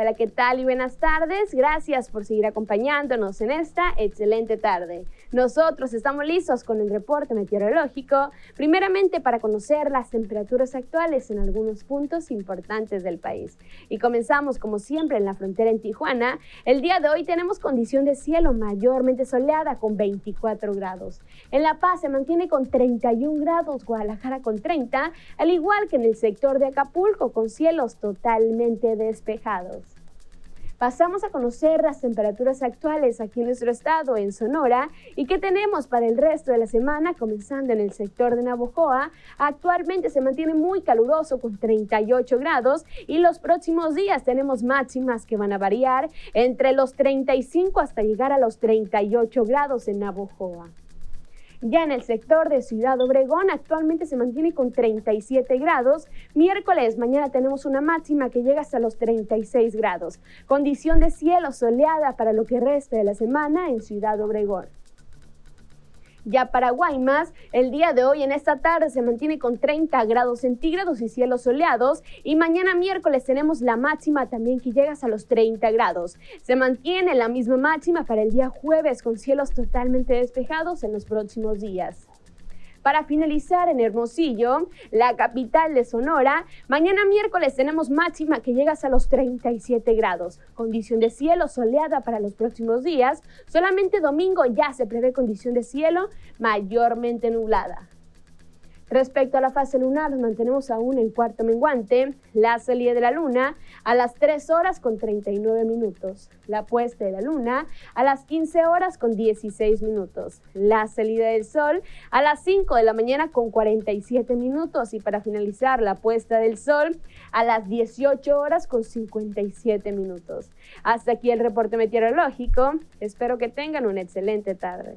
Hola, ¿qué tal y buenas tardes? Gracias por seguir acompañándonos en esta excelente tarde. Nosotros estamos listos con el reporte meteorológico, primeramente para conocer las temperaturas actuales en algunos puntos importantes del país. Y comenzamos como siempre en la frontera en Tijuana. El día de hoy tenemos condición de cielo mayormente soleada con 24 grados. En La Paz se mantiene con 31 grados, Guadalajara con 30, al igual que en el sector de Acapulco con cielos totalmente despejados. Pasamos a conocer las temperaturas actuales aquí en nuestro estado, en Sonora, y qué tenemos para el resto de la semana, comenzando en el sector de Navojoa. Actualmente se mantiene muy caluroso con 38 grados y los próximos días tenemos máximas que van a variar entre los 35 hasta llegar a los 38 grados en Navojoa. Ya en el sector de Ciudad Obregón actualmente se mantiene con 37 grados. Miércoles, mañana tenemos una máxima que llega hasta los 36 grados. Condición de cielo soleada para lo que resta de la semana en Ciudad Obregón. Ya para Guaymas, el día de hoy en esta tarde se mantiene con 30 grados centígrados y cielos soleados y mañana miércoles tenemos la máxima también que llega hasta los 30 grados. Se mantiene la misma máxima para el día jueves con cielos totalmente despejados en los próximos días. Para finalizar en Hermosillo, la capital de Sonora, mañana miércoles tenemos máxima que llega hasta los 37 grados. Condición de cielo soleada para los próximos días. Solamente domingo ya se prevé condición de cielo mayormente nublada. Respecto a la fase lunar, nos mantenemos aún en cuarto menguante. La salida de la luna a las 3 horas con 39 minutos. La puesta de la luna a las 15 horas con 16 minutos. La salida del sol a las 5 de la mañana con 47 minutos. Y para finalizar, la puesta del sol a las 18 horas con 57 minutos. Hasta aquí el reporte meteorológico. Espero que tengan una excelente tarde.